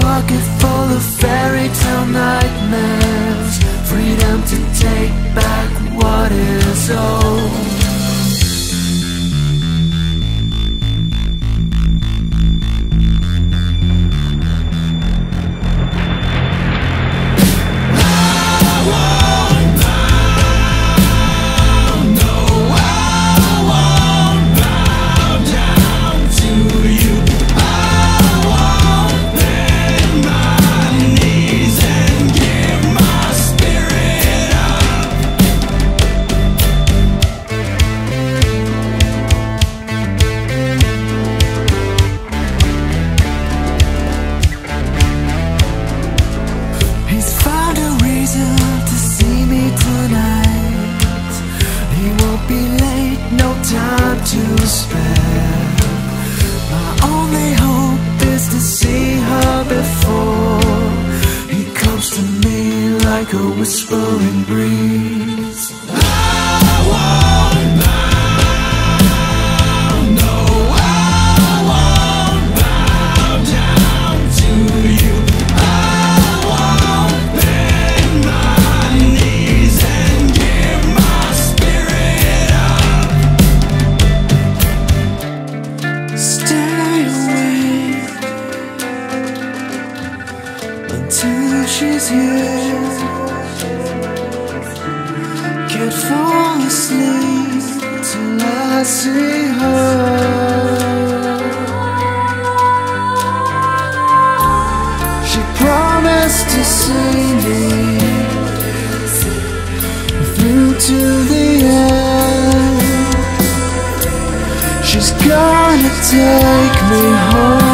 pocket full of fairy tale nightmares. Freedom to take back My only hope is to see her before he comes to me like a whispering breeze. Stay until she's here. Can't fall asleep till I see her. She promised to see me through to the end. She's gonna take me home.